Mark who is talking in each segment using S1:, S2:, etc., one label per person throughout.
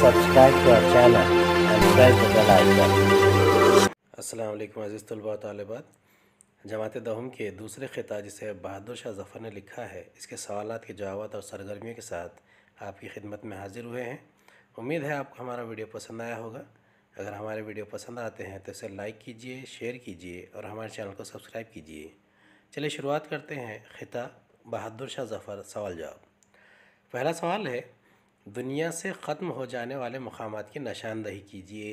S1: subscribe to our channel and press the bell icon.
S2: अस्सलाम वालेकुम अज़ीज़ तलबा तालिबात जमात दहम के दूसरे ख़िता जिसे बहादुर शाह ज़फ़र ने लिखा है, इसके सवालात के जवाब और सरगर्मियों के साथ आपकी खिदमत में हाज़िर हुए हैं। उम्मीद है आपको हमारा वीडियो पसंद आया होगा। अगर हमारे वीडियो पसंद आते हैं तो इसे लाइक कीजिए, शेयर कीजिए और हमारे चैनल को सब्सक्राइब कीजिए। चलिए शुरुआत करते हैं ख़िता बहादुर शाह ज़फ़र सवाल जवाब पहला सवाल है दुनिया से ख़त्म हो जाने वाले मकाम की निशानदही कीजिए।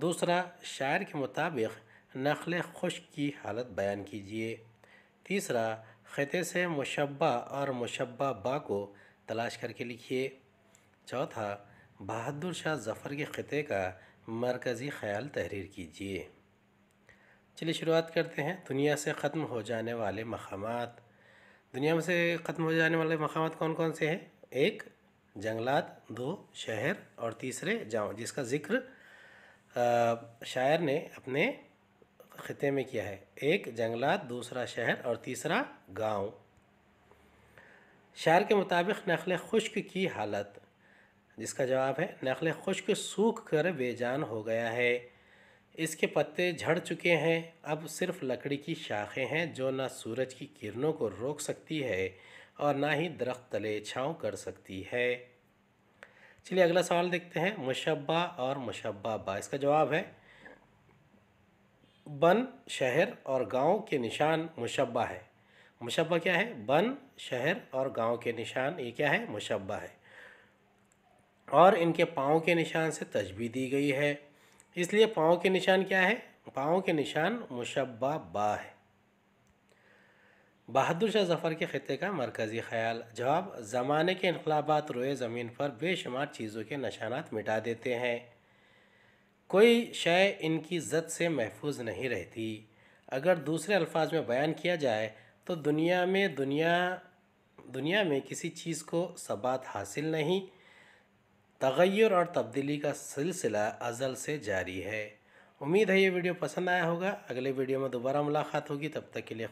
S2: दूसरा, शायर के मुताबिक नखल खुश की हालत बयान कीजिए। तीसरा, ख़ते से मुशबा और मुशबा बा को तलाश करके लिखिए। चौथा, बहादुर शाह ज़फ़र के ख़ते का मरकज़ी ख़्याल तहरीर कीजिए। चलिए शुरुआत करते हैं। दुनिया से ख़त्म हो जाने वाले मकाम दुनिया में से ख़त्म हो जाने वाले मकाम कौन कौन से हैं? एक जंगलात, दो शहर और तीसरे जाओ जिसका ज़िक्र शायर ने अपने ख़त्े में किया है। एक जंगलात, दूसरा शहर और तीसरा गाँव। शायर के मुताबिक नखल खुश्क की हालत, जिसका जवाब है, नखल खुश्क सूख कर बेजान हो गया है। इसके पत्ते झड़ चुके हैं। अब सिर्फ़ लकड़ी की शाखें हैं, जो ना सूरज की किरणों को रोक सकती है और ना ही दरख्त तले छाँव कर सकती है। चलिए अगला सवाल देखते हैं। मुशब्बा और मुशब्बा बा। इसका जवाब है, बन शहर और गाँव के निशान मुशब्बा है। मुशब्बा क्या है? बन शहर और गाँव के निशान, ये क्या है? मुशब्बा है। और इनके पाँव के निशान से तजबी दी गई है। इसलिए पाँव के निशान क्या है? पाँव के निशान मुशब्बा बा है। बहादुर शाह ज़फ़र के ख़त्े का मरकज़ी ख़्याल। जवाब, ज़माने के इनकलाबात रोए ज़मीन पर बेशुमार चीज़ों के निशानात मिटा देते हैं। कोई शय इनकी ज़द से महफूज नहीं रहती। अगर दूसरे अल्फाज में बयान किया जाए तो दुनिया में दुनिया दुनिया में किसी चीज़ को सबात हासिल नहीं। तगैर और तब्दीली का सिलसिला अज़ल से जारी है। उम्मीद है ये वीडियो पसंद आया होगा। अगले वीडियो में दोबारा मुलाकात होगी। तब तक के लिए